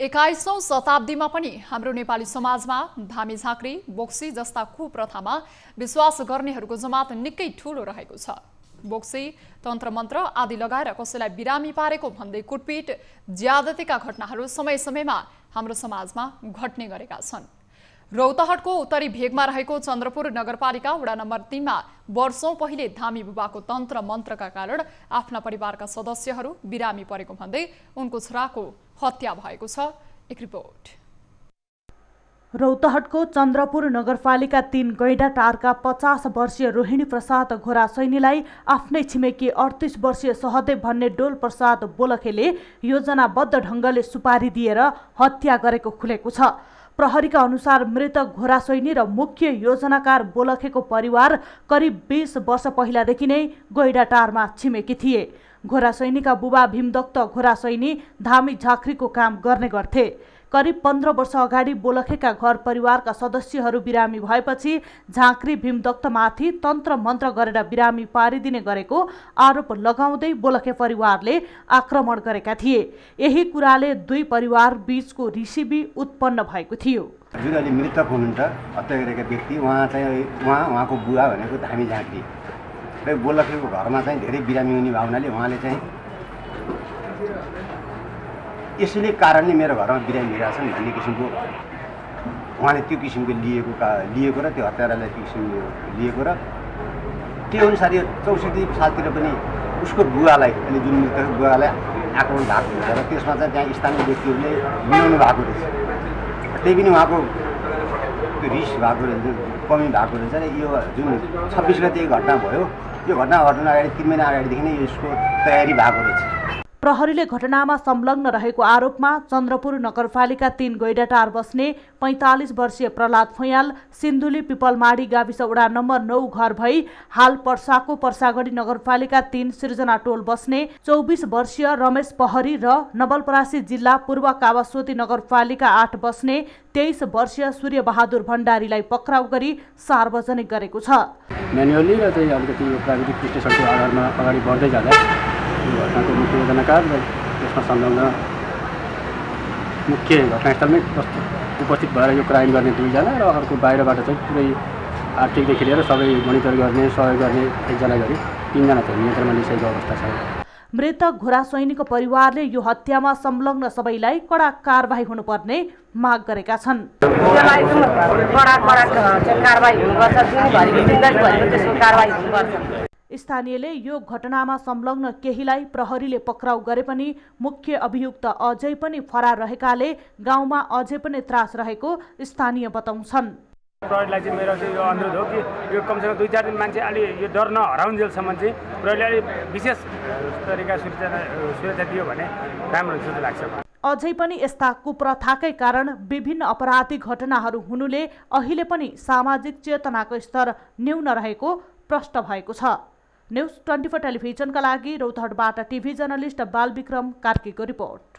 एक्काइसौँ शताब्दीमा पनि हाम्रो नेपाली समाजमा धामी झाँक्री बोक्सी जस्ता कुप्रथामा विश्वास गर्नेहरूको जमात निकै ठुलो रहेको छ। बोक्सी तन्त्र मन्त्र आदि लगाएर कसैलाई बिरामी पारेको भन्दै कुटपिट ज्यादतीका घटनाहरू समय समयमा हाम्रो समाजमा घट्ने गरेका छन्। रौतहटको उत्तरी भेगमा रहेको चन्द्रपुर नगरपालिका वडा नम्बर तिनमा वर्षौँ पहिले धामी बुबाको तन्त्र मन्त्रका कारण आफ्ना परिवारका सदस्यहरू बिरामी परेको भन्दै उनको छोराको हत्या भएको छ। एक रिपोर्ट। रौतहटको चन्द्रपुर नगरपालिका तिन गैडा टारका पचास वर्षीय रोहिणी प्रसाद घोरा सैनीलाई आफ्नै छिमेकी अडतिस वर्षीय सहदेव भन्ने डोल प्रसाद बोलखेले योजनाबद्ध ढङ्गले सुपारी दिएर हत्या गरेको खुलेको छ। प्रहरीका अनुसार मृतक घोरा सैनी र मुख्य योजनाकार बोलखेको परिवार करिब बिस वर्ष पहिलादेखि नै गैडाटारमा छिमेकी थिए। घोरा सैनीका बुबा भीमदत्त घोरा सैनी धामी झाँक्रीको काम गर्ने गर्थे। करिब पन्ध्र वर्ष अगाडि बोलखेका घर परिवारका सदस्यहरू बिरामी भएपछि झाँक्री भीमदत्तमाथि तन्त्र मन्त्र गरेर बिरामी पारिदिने गरेको आरोप लगाउँदै बोलखे परिवारले आक्रमण गरेका थिए। यही कुराले दुई परिवार बीचको रिसिबी उत्पन्न भएको थियो। जुन अहिले मृतक हुनुहुन्छ हत्या गरेका व्यक्ति उहाँ चाहिँ उहाँ उहाँको बुवा भनेको धामी झाँक्री। र बोलखेको घरमा चाहिँ धेरै बिरामी हुने भावनाले उहाँले चाहिँ यसैले कारणले मेरो घरमा बिरामी भइरहेछन् भन्ने किसिमको उहाँले त्यो किसिमको लिएको का लिएको र त्यो हत्यारालाई त्यो किसिमको लिएको र त्यो अनुसार यो चौसठी सालतिर पनि उसको बुवालाई अहिले जुन मृतक बुवालाई आक्रमण भएको हुन्छ र त्यसमा चाहिँ त्यहाँ स्थानीय व्यक्तिहरूले मिलाउनु भएको रहेछ। त्यही पनि उहाँको त्यो रिस भएको रहेछ कमी भएको रहेछ र यो जुन छब्बिस गते घटना भयो यो घटना घटना अगाडि तिन महिना अगाडिदेखि नै यसको तयारी भएको रहेछ। प्रहरीले घटनामा संलग्न रहेको आरोपमा चन्द्रपुर नगरपालिका तीन गैडाटार बस्ने पैँतालिस वर्षीय प्रहलाद फैयाल सिन्धुली पिपलमाडी गाविस वडा नम्बर नौ घर भई हाल पर्साको पर्सागढी नगरपालिका तीन सिर्जना टोल बस्ने चौबिस वर्षीय रमेश पहरी र नवलपरासी जिल्ला पूर्व कावासोती नगरपालिका आठ बस्ने तेइस वर्षीय सूर्य बहादुर भण्डारीलाई पक्राउ गरी सार्वजनिक गरेको छ। म्यानुअली र चाहिँ अलिकति प्राविधिक आधारमा अगाडि बढ्दै जाँदा घटनाको मुख्य योजनाकार र यसमा संलग्न मुख्य घटनास्थलमै उपस्थित भएर यो क्राइम गर्ने दुईजना र अर्को बाहिरबाट चाहिँ पुरै आर्थिकदेखि लिएर सबै मोनिटर गर्ने सहयोग गर्ने एकजना गरी तिनजना चाहिँ नियन्त्रणमा लिइसकेको अवस्था छ मृतक घोरा सैनिकको परिवारले यो हत्यामा संलग्न सबैलाई कडा कारवाही हुनुपर्ने माग गरेका छन्। कडा कडा कारवाही हुनुपर्छ दिनभरिको जिन्दगीभरिको त्यसको कारवाही हुनुपर्छ। स्थानीयले यो घटनामा संलग्न केहीलाई प्रहरीले पक्राउ गरे पनि मुख्य अभियुक्त अझै पनि फरार रहेकाले गाउँमा अझै पनि त्रास रहेको स्थानीय बताउँछन्। प्रहरीलाई चाहिँ मेरो चाहिँ यो अनुरोध हो कि यो कमसेकम दुई चार दिन मान्छे अलि यो डर नहराउन्जेलसम्म चाहिँ प्रहरीले अलिक विशेष तरिका सुरक्षा सुरक्षा दियो भने राम्रो हुन्छ जस्तो लाग्छ। अझै पनि यस्ता कुप्रथाकै कारण विभिन्न अपराधिक घटनाहरू हुनुले अहिले पनि सामाजिक चेतनाको स्तर न्यून रहेको प्रष्ट भएको छ। न्युज ट्वेन्टी फोर टेलिभिजनका लागि रौतहटबाट टिभी जर्नलिस्ट बालविक्रम कार्कीको रिपोर्ट।